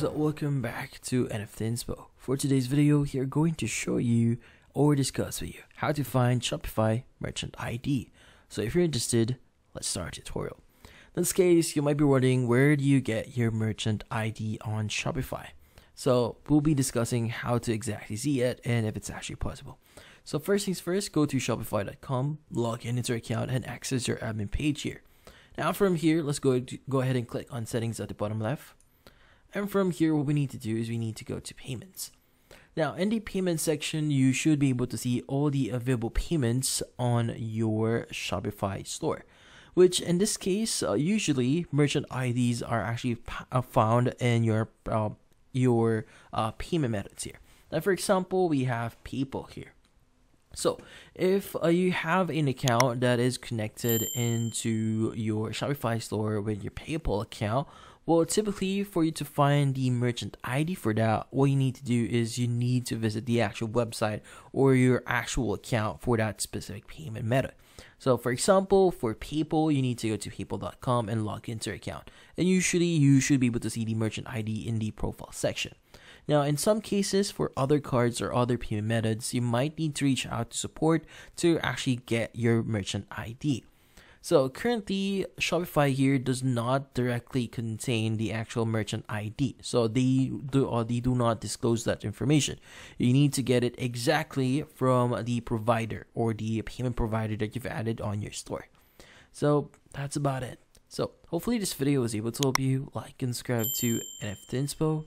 guys, welcome back to NFT Inspo. For today's video, we are going to show you or discuss with you how to find Shopify merchant ID. So if you're interested, let's start the tutorial. In this case, you might be wondering where do you get your merchant ID on Shopify? So we'll be discussing how to exactly see it and if it's actually possible. So first things first, go to shopify.com, log in into your account and access your admin page here. Now from here, let's go go ahead and click on settings at the bottom left. And from here, what we need to do is we need to go to payments. Now, in the payment section, you should be able to see all the available payments on your Shopify store, which in this case, uh, usually merchant IDs are actually uh, found in your uh, your uh, payment methods here. Now, for example, we have PayPal here. So, if uh, you have an account that is connected into your Shopify store with your PayPal account, well, typically for you to find the merchant ID for that, what you need to do is you need to visit the actual website or your actual account for that specific payment method. So, for example, for PayPal, you need to go to paypal.com and log into your account. And usually, you should be able to see the merchant ID in the profile section. Now, in some cases, for other cards or other payment methods, you might need to reach out to support to actually get your merchant ID. So currently, Shopify here does not directly contain the actual merchant ID. So they do or they do not disclose that information. You need to get it exactly from the provider or the payment provider that you've added on your store. So that's about it. So hopefully this video was able to help you. Like and subscribe to NFT Inspo.